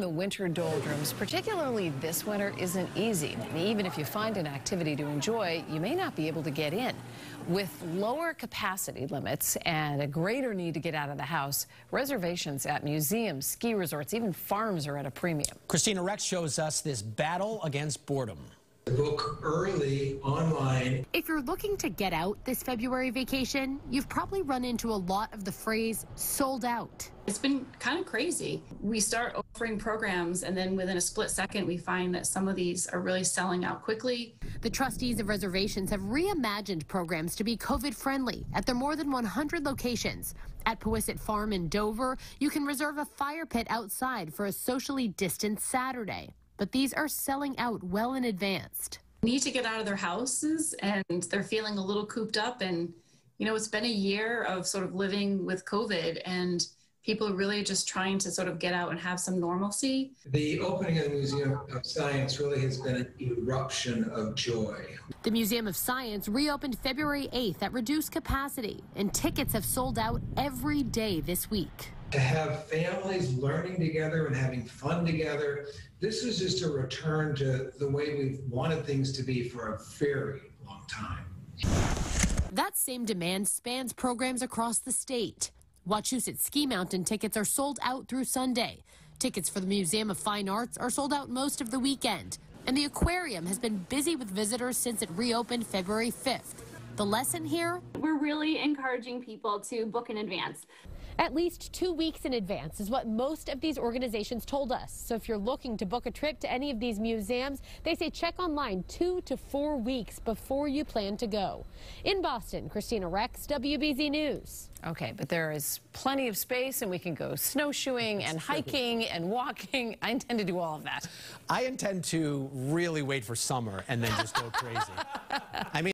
The winter doldrums, particularly this winter, isn't easy. Even if you find an activity to enjoy, you may not be able to get in. With lower capacity limits and a greater need to get out of the house, reservations at museums, ski resorts, even farms are at a premium. Kristina Rex shows us this battle against boredom. Book early online. If you're looking to get out this February vacation, you've probably run into a lot of the phrase sold out. It's been kind of crazy. We start offering programs, and then within a split second, we find that some of these are really selling out quickly. The trustees of reservations have reimagined programs to be COVID friendly at their more than 100 locations. At Powisset Farm in Dover, you can reserve a fire pit outside for a socially distanced Saturday but these are selling out well in advance. Need to get out of their houses and they're feeling a little cooped up. And, you know, it's been a year of sort of living with COVID and people are really just trying to sort of get out and have some normalcy. The opening of the Museum of Science really has been an eruption of joy. The Museum of Science reopened February 8th at reduced capacity, and tickets have sold out every day this week to have families learning together and having fun together. This is just a return to the way we've wanted things to be for a very long time. That same demand spans programs across the state. Wachusett Ski Mountain tickets are sold out through Sunday. Tickets for the Museum of Fine Arts are sold out most of the weekend. And the aquarium has been busy with visitors since it reopened February 5th. The lesson here? We're really encouraging people to book in advance. At least two weeks in advance is what most of these organizations told us. So if you're looking to book a trip to any of these museums, they say check online two to four weeks before you plan to go. In Boston, Kristina Rex, WBZ News. Okay, but there is plenty of space and we can go snowshoeing and hiking and walking. I intend to do all of that. I intend to really wait for summer and then just go crazy. I mean,